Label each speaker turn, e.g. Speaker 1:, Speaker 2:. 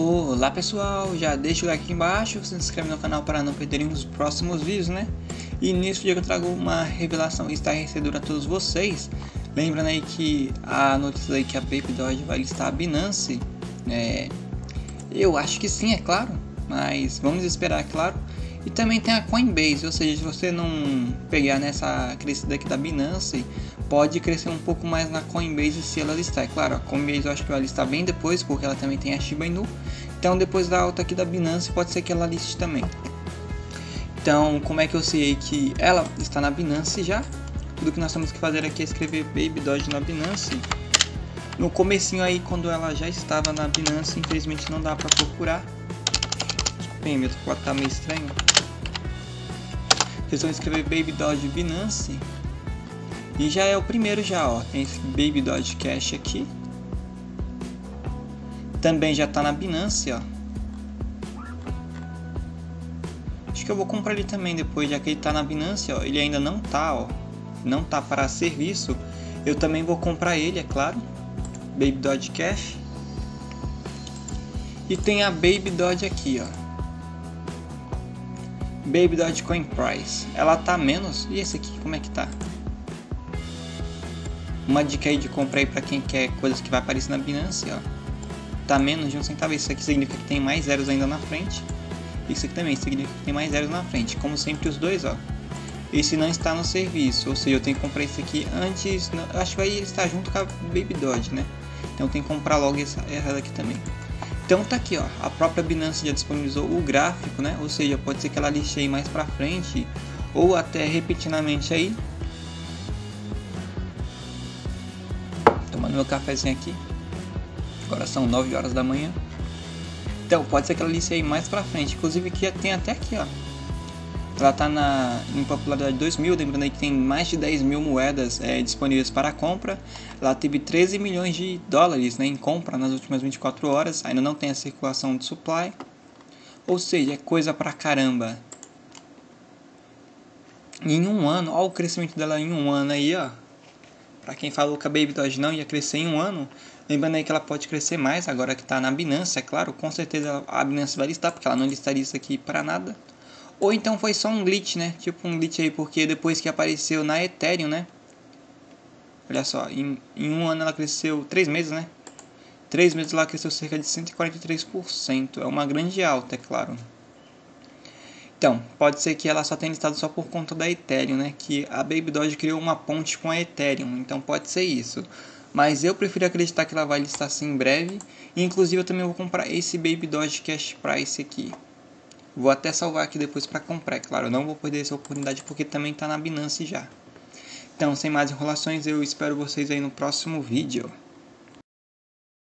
Speaker 1: Olá pessoal, já deixa o like aqui embaixo, se inscreve no canal para não perderem os próximos vídeos, né? E nesse vídeo eu trago uma revelação estarrecedora a todos vocês. Lembrando aí que a notícia aí que a Baby vai listar a Binance, né? Eu acho que sim, é claro, mas vamos esperar, é claro. E também tem a Coinbase, ou seja, se você não pegar nessa crescida aqui da Binance, pode crescer um pouco mais na Coinbase se ela listar. É claro, a Coinbase eu acho que vai listar bem depois, porque ela também tem a Shiba Inu. Então depois da alta aqui da Binance, pode ser que ela liste também. Então, como é que eu sei que ela está na Binance já? Tudo que nós temos que fazer aqui é escrever Baby Doge na Binance. No comecinho aí, quando ela já estava na Binance, infelizmente não dá para procurar. Bem, meu teclado tá meio estranho. Vocês vão escrever Baby Doge Binance. E já é o primeiro já, ó. Tem esse Baby Doge Cash aqui. Também já tá na Binance, ó. Acho que eu vou comprar ele também depois, já que ele tá na Binance, ó. Ele ainda não tá, ó. Não tá para serviço. Eu também vou comprar ele, é claro. Baby Doge Cash. E tem a Baby Doge aqui, ó. Baby Dogecoin Price. Ela tá menos. E esse aqui, como é que tá? Uma dica aí de comprar aí pra quem quer coisas que vai aparecer na Binance, ó. Tá menos de um centavo. Isso aqui significa que tem mais zeros ainda na frente. Isso aqui também significa que tem mais zeros na frente. Como sempre os dois, ó. Esse não está no serviço, ou seja, eu tenho que comprar esse aqui antes. Acho que vai estar junto com a Baby Doge, né? Então tenho que comprar logo essa, essa daqui também. Então tá aqui, ó, a própria Binance já disponibilizou o gráfico, né? Ou seja, pode ser que ela lixe aí mais para frente ou até repetidamente aí. Tomando meu cafezinho aqui. Agora são 9 horas da manhã. Então, pode ser que ela lixe aí mais para frente. Inclusive aqui tem até aqui, ó. Ela está na, em popularidade 2000, lembrando aí que tem mais de 10 mil moedas é, disponíveis para compra. Ela teve 13 milhões de dólares né, em compra nas últimas 24 horas, ainda não tem a circulação de supply. Ou seja, é coisa pra caramba. Em um ano, olha o crescimento dela em um ano aí, ó. Pra quem falou que a Baby Doge não ia crescer em um ano, lembrando aí que ela pode crescer mais agora que está na Binance, é claro. Com certeza a Binance vai listar, porque ela não listaria isso aqui para nada. Ou então foi só um glitch, né? Tipo um glitch aí, porque depois que apareceu na Ethereum, né? Olha só, em, em um ano ela cresceu, três meses, né? Três meses ela cresceu cerca de 143%. É uma grande alta, é claro. Então, pode ser que ela só tenha listado só por conta da Ethereum, né? Que a Baby Doge criou uma ponte com a Ethereum, então pode ser isso. Mas eu prefiro acreditar que ela vai listar assim em breve. Inclusive eu também vou comprar esse Baby Doge Cash Price aqui. Vou até salvar aqui depois para comprar, é claro. Eu não vou perder essa oportunidade porque também está na Binance já. Então, sem mais enrolações, eu espero vocês aí no próximo vídeo.